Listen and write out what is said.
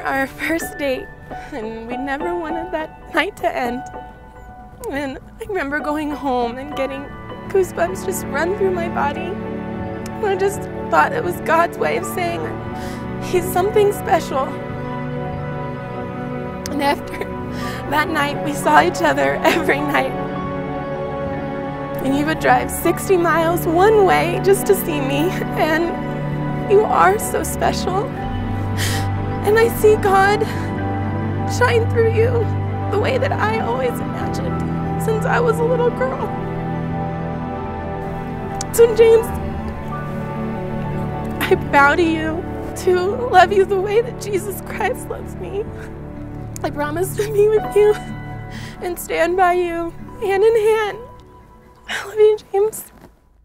our first date, and we never wanted that night to end. And I remember going home and getting goosebumps just run through my body. I just thought it was God's way of saying He's something special. And after that night, we saw each other every night. And he would drive 60 miles one way just to see me. And you are so special. And I see God shine through you the way that I always imagined since I was a little girl. So, James, I bow to you to love you the way that Jesus Christ loves me. I promise to be with you and stand by you hand in hand. I love you, James.